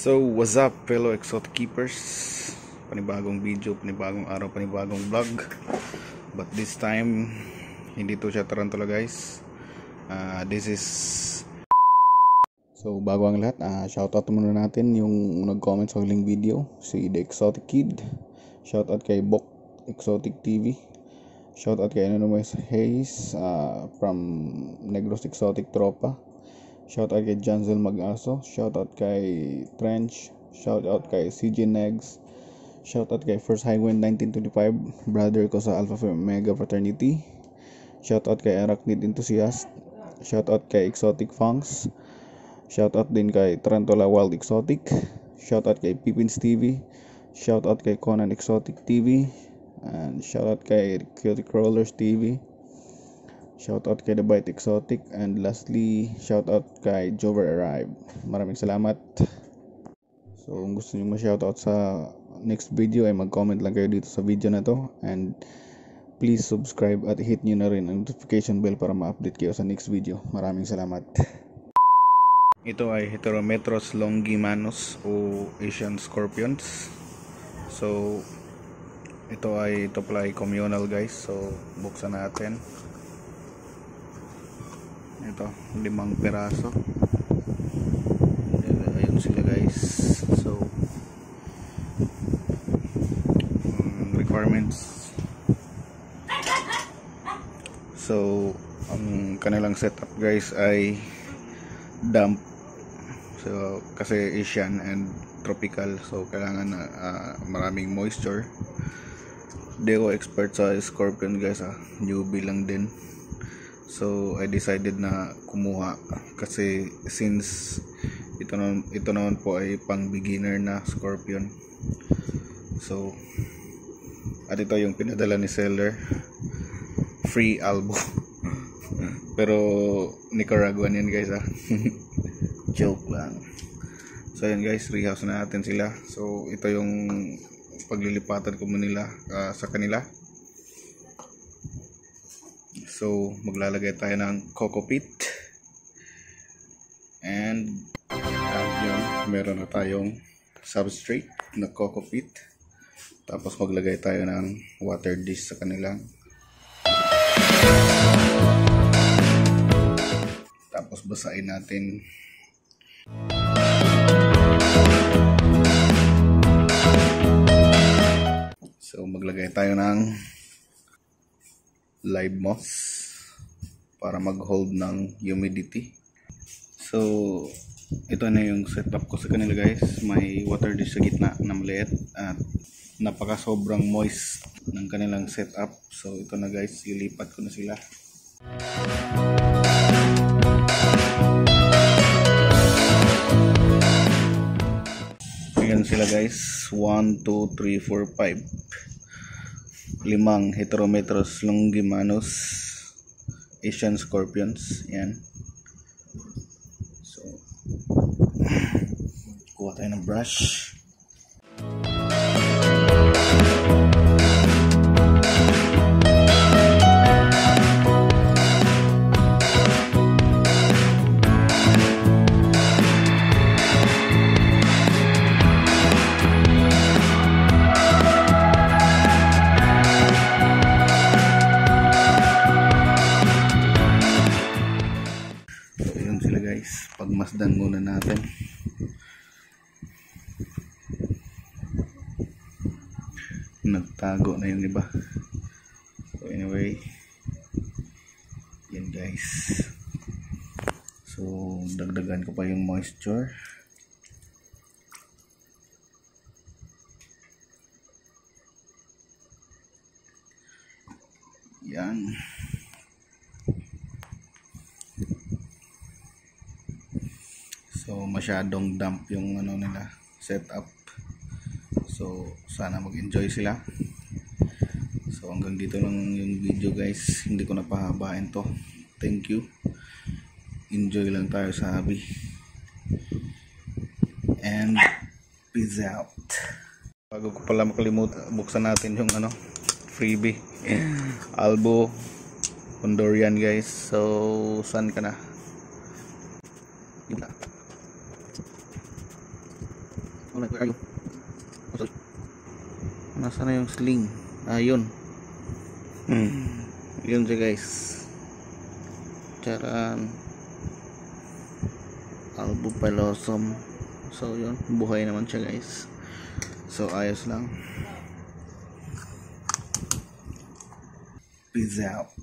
So, what's up fellow exotic keepers? Panibagong video, panibagong araw, panibagong vlog. But this time, hindi to siya tarantula guys. Uh, this is... So, bago ang lahat, uh, shoutout muna natin yung nag-comment sa huling video, si The Exotic Kid. Shoutout kay Bok Exotic TV. Shoutout kay Anonymous Hayes uh, from Negros Exotic Tropa. Shoutout kay Janzel Mag-aso. Shoutout kay Trench. Shoutout kay CJ Negs. Shoutout kay First Highway 1925. Brother ko sa Alpha Phi Omega Fraternity. Shoutout kay Arachnid Enthusiast. Shoutout kay Exotic Funks. Shoutout din kay Tarantula Wild Exotic. Shoutout kay Pipins TV. Shoutout kay Conan Exotic TV. And shoutout kay Cutie Crawlers TV. Shoutout kay The Bite Exotic. And lastly, shoutout kay Jover Arrive. Maraming salamat. So, kung gusto nyo ma-shoutout sa next video ay mag-comment lang kayo dito sa video na to. And please subscribe at hit nyo na rin ang notification bell para ma-update kayo sa next video. Maraming salamat. Ito ay Heterometros longimanus o Asian Scorpions. So, ito ay ito pala ay communal guys. So, buksan natin. Ito, limang peraso. Ayun sila guys. So, um, requirements. So, ang kanilang setup guys ay damp so kasi Asian and tropical so kailangan na uh, maraming moisture di ako expert sa scorpion guys ah newbie lang din so I decided na kumuha kasi since ito naman, ito naman po ay pang beginner na scorpion. So at ito yung pinadala ni seller. Free albo. Pero Nicaraguan yan guys ah. Joke lang. So yan guys rehouse na natin sila. So ito yung paglilipatan ko nila uh, sa kanila so maglalagay tayo ng coco pit. And yun meron na tayong substrate na coco pit. Tapos maglagay tayo ng water dish sa kanilang tapos basahin natin. So maglagay tayo ng live moss para mag hold ng humidity. So ito na yung setup ko sa kanila guys. May water dish sa gitna na maliit at napaka sobrang moist ng kanilang setup. So ito na guys. Ilipat ko na sila. Ayan sila guys. 1, 2, 3, 4, 5. Limang Heterometros longimanus Asian Scorpions. Ayan. So, kuha tayo ng brush. Guys. Pagmasdan muna natin. Nagtago na yung iba. So, anyway. Yan guys. So, dagdagan ko pa yung moisture. Yan. So masyadong damp yung ano nila setup. So sana mag-enjoy sila. So hanggang dito lang yung video guys. Hindi ko na pahabain to. Thank you. Enjoy lang tayo sa hobby. And peace out. Bago ko pala makalimutan, buksan natin yung ano freebie. Albo Hondorian guys. So saan ka na? Yun na. Where are you? Oh, sorry. Nasaan na yung sling? Ah, yun. Hmm. Yun siya guys. Charan. Albupilosum. So yun, buhay naman siya guys. So ayos lang. Peace out.